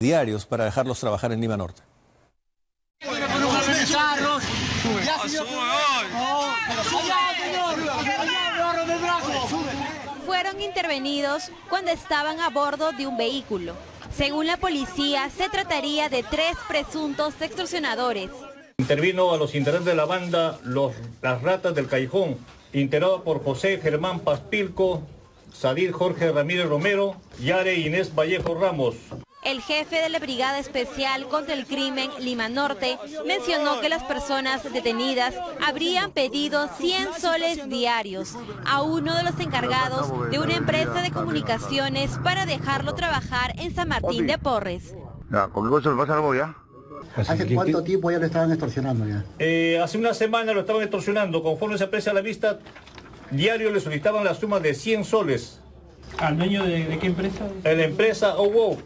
diarios para dejarlos trabajar en Lima Norte. Fueron intervenidos cuando estaban a bordo de un vehículo. Según la policía, se trataría de tres presuntos extorsionadores. Intervino a los integrantes de la banda los, Las Ratas del Callejón, integrado por José Germán Paspilco, Sadir Jorge Ramírez Romero, Yare Inés Vallejo Ramos. El jefe de la Brigada Especial contra el Crimen Lima Norte mencionó que las personas detenidas habrían pedido 100 soles diarios a uno de los encargados de una empresa de comunicaciones para dejarlo trabajar en San Martín de Porres. ¿Conmigo se le pasa algo ya? ¿Hace cuánto tiempo ya lo estaban extorsionando ya? Eh, hace una semana lo estaban extorsionando. Conforme se aprecia a la vista, diario le solicitaban la suma de 100 soles. ¿Al dueño de, de qué empresa? En la empresa OWO.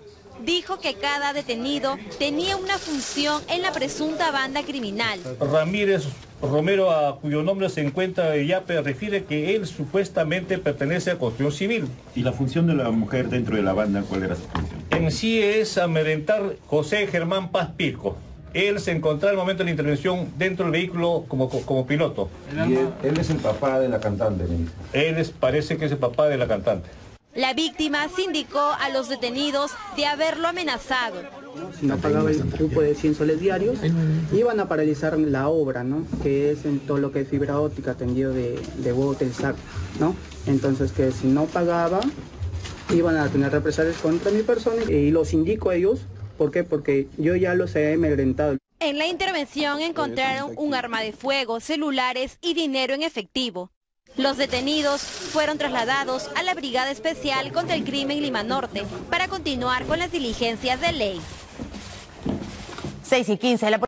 Dijo que cada detenido tenía una función en la presunta banda criminal. Ramírez Romero, a cuyo nombre se encuentra YAPE, refiere que él supuestamente pertenece a construcción civil. ¿Y la función de la mujer dentro de la banda, cuál era su función? En sí es amedrentar José Germán Paz Pirco. Él se encontraba en el momento de la intervención dentro del vehículo como, como piloto. Y él, él es el papá de la cantante, dice. Él es, parece que es el papá de la cantante. La víctima sindicó a los detenidos de haberlo amenazado. Si no pagaba el grupo de 100 soles diarios, iban a paralizar la obra, ¿no? Que es en todo lo que es fibra óptica tendido de, de huevo Telsac, ¿no? Entonces que si no pagaba, iban a tener represalias contra mi persona y los indico a ellos, ¿por qué? Porque yo ya los he amedrentado. En la intervención encontraron un arma de fuego, celulares y dinero en efectivo. Los detenidos fueron trasladados a la Brigada Especial contra el Crimen Lima Norte para continuar con las diligencias de ley. 6 y 15. La